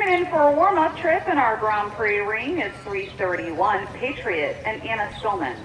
Coming in for a warm-up trip in our Grand Prix ring is 331 Patriot and Anna Stillman.